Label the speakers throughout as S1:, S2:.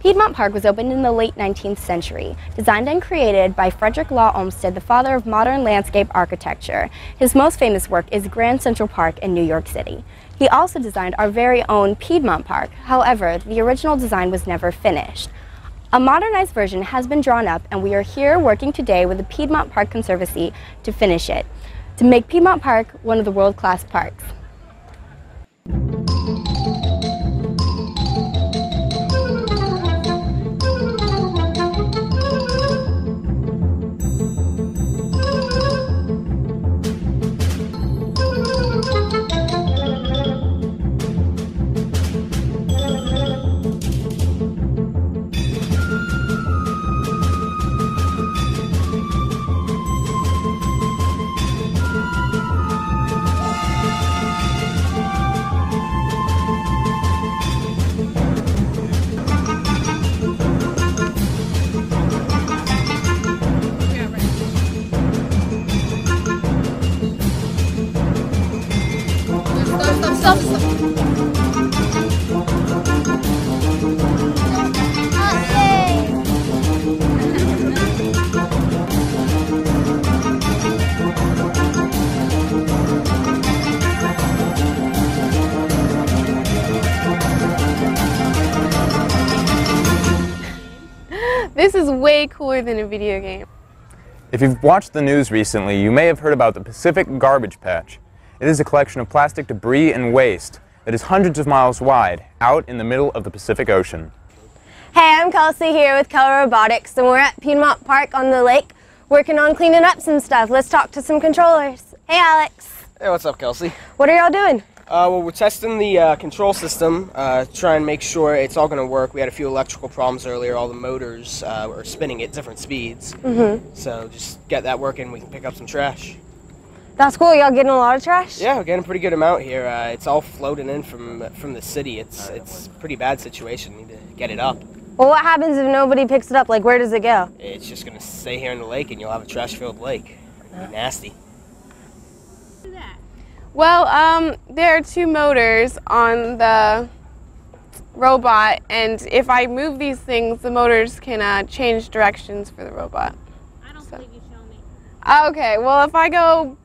S1: Piedmont Park was opened in the late 19th century, designed and created by Frederick Law Olmsted, the father of modern landscape architecture. His most famous work is Grand Central Park in New York City. He also designed our very own Piedmont Park. However, the original design was never finished. A modernized version has been drawn up and we are here working today with the Piedmont Park Conservancy to finish it, to make Piedmont Park one of the world-class parks.
S2: This is way cooler than a video game.
S3: If you've watched the news recently, you may have heard about the Pacific Garbage Patch. It is a collection of plastic debris and waste that is hundreds of miles wide, out in the middle of the Pacific Ocean.
S4: Hey, I'm Kelsey here with Kell Robotics, and we're at Piedmont Park on the lake working on cleaning up some stuff. Let's talk to some controllers. Hey, Alex.
S5: Hey, what's up, Kelsey?
S4: What are y'all doing?
S5: Uh, well, we're testing the uh, control system, uh, try and make sure it's all going to work. We had a few electrical problems earlier. All the motors uh, were spinning at different speeds. Mm-hmm. So just get that working. We can pick up some trash.
S4: That's cool. Y'all getting a lot of trash?
S5: Yeah, we're getting a pretty good amount here. Uh, it's all floating in from from the city. It's it's a pretty bad situation. Need to get it up.
S4: Well, what happens if nobody picks it up? Like, where does it go?
S5: It's just going to stay here in the lake, and you'll have a trash-filled lake. It'll be nasty.
S2: Well, um, there are two motors on the robot, and if I move these things, the motors can uh, change directions for the robot.
S6: I don't believe you show me.
S2: Okay, well, if I go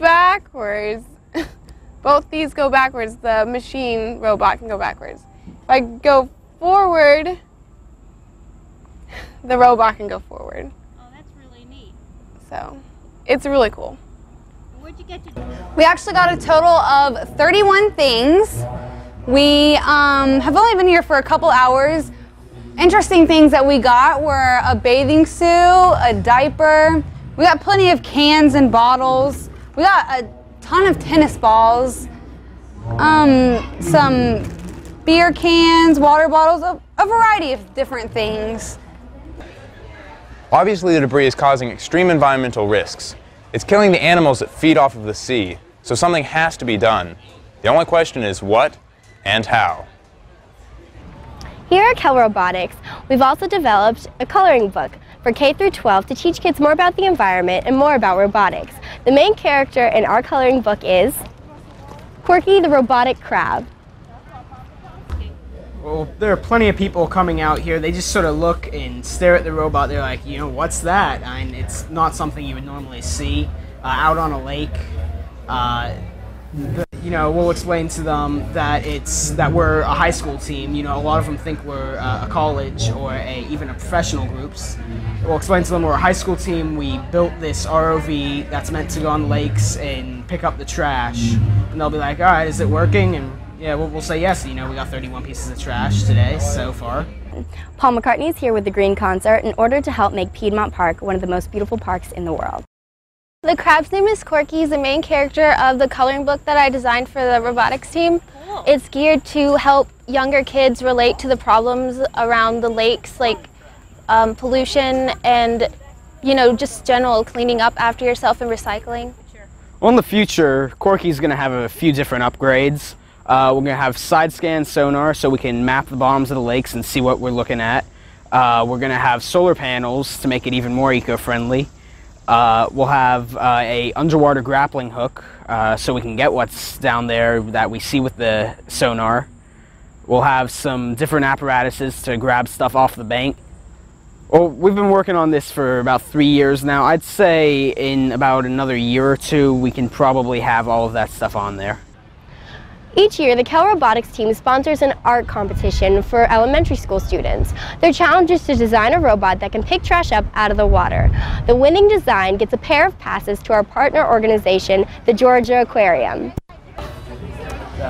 S2: backwards, both these go backwards, the machine robot can go backwards. If I go forward, the robot can go forward.
S6: Oh, that's really neat.
S2: So it's really cool.
S6: Where'd you get your
S7: We actually got a total of 31 things. We um, have only been here for a couple hours. Interesting things that we got were a bathing suit, a diaper. We got plenty of cans and bottles. We got a ton of tennis balls, um, some beer cans, water bottles, a, a variety of different things.
S3: Obviously, the debris is causing extreme environmental risks. It's killing the animals that feed off of the sea, so something has to be done. The only question is what and how.
S1: Here at Kell Robotics, we've also developed a coloring book for K through 12 to teach kids more about the environment and more about robotics. The main character in our coloring book is Corky the robotic crab.
S8: Well, there are plenty of people coming out here. They just sort of look and stare at the robot. They're like, you know, what's that? And it's not something you would normally see uh, out on a lake. Uh, the- you know, we'll explain to them that it's that we're a high school team. You know, a lot of them think we're uh, a college or a, even a professional groups. We'll explain to them we're a high school team. We built this ROV that's meant to go on lakes and pick up the trash. And they'll be like, all right, is it working? And yeah, we'll, we'll say yes. You know, we got 31 pieces of trash today so far.
S1: Paul McCartney is here with the Green Concert in order to help make Piedmont Park one of the most beautiful parks in the world.
S2: The crab's name is Corky. He's the main character of the coloring book that I designed for the robotics team. It's geared to help younger kids relate to the problems around the lakes, like um, pollution and, you know, just general cleaning up after yourself and recycling.
S8: Well, in the future, Corky's going to have a few different upgrades. Uh, we're going to have side scan sonar so we can map the bottoms of the lakes and see what we're looking at. Uh, we're going to have solar panels to make it even more eco-friendly. Uh, we'll have uh, a underwater grappling hook uh, so we can get what's down there that we see with the sonar.
S9: We'll have some different apparatuses to grab stuff off the bank. Well, we've been working on this for about three years now. I'd say in about another year or two, we can probably have all of that stuff on there.
S10: Each year, the Kell Robotics team sponsors an art competition for elementary school students. Their challenge is to design a robot that can pick trash up out of the water. The winning design gets a pair of passes to our partner organization, the Georgia Aquarium.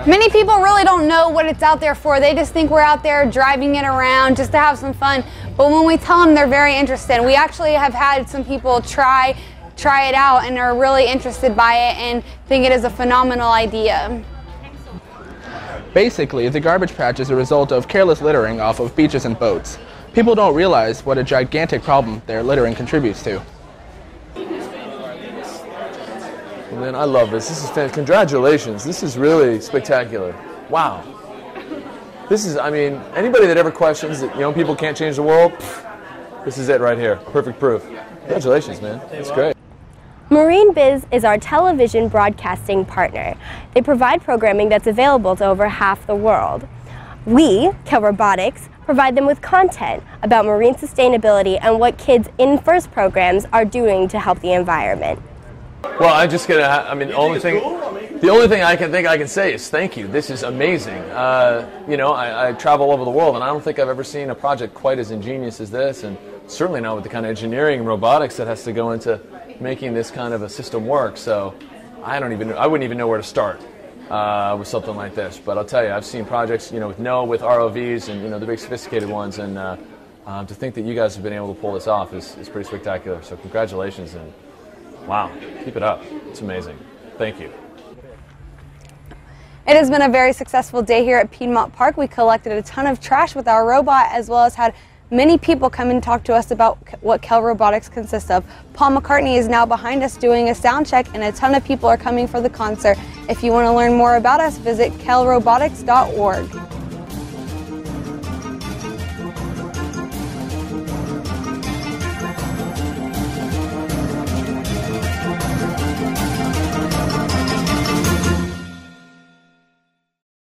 S7: Many people really don't know what it's out there for. They just think we're out there driving it around just to have some fun. But when we tell them, they're very interested. We actually have had some people try try it out and are really interested by it and think it is a phenomenal idea.
S11: Basically, the garbage patch is a result of careless littering off of beaches and boats. People don't realize what a gigantic problem their littering contributes to.
S12: Man, I love this. This is fantastic. Congratulations. This is really spectacular. Wow. This is, I mean, anybody that ever questions that young people can't change the world, this is it right here. Perfect proof. Congratulations, man. That's great.
S10: Marine Biz is our television broadcasting partner. They provide programming that's available to over half the world. We, Kell Robotics, provide them with content about marine sustainability and what kids in FIRST programs are doing to help the environment.
S12: Well, I'm just gonna. I mean, the only thing, the only thing I can think I can say is thank you. This is amazing. Uh, you know, I, I travel all over the world, and I don't think I've ever seen a project quite as ingenious as this, and certainly not with the kind of engineering and robotics that has to go into making this kind of a system work. So, I don't even. Know I wouldn't even know where to start uh, with something like this. But I'll tell you, I've seen projects, you know, with NOAA, with ROVs, and you know the big sophisticated ones, and uh, um, to think that you guys have been able to pull this off is, is pretty spectacular. So, congratulations and. Wow, keep it up. It's amazing. Thank you.
S7: It has been a very successful day here at Piedmont Park. We collected a ton of trash with our robot as well as had many people come and talk to us about what Kell Robotics consists of. Paul McCartney is now behind us doing a sound check and a ton of people are coming for the concert. If you want to learn more about us, visit kellrobotics.org.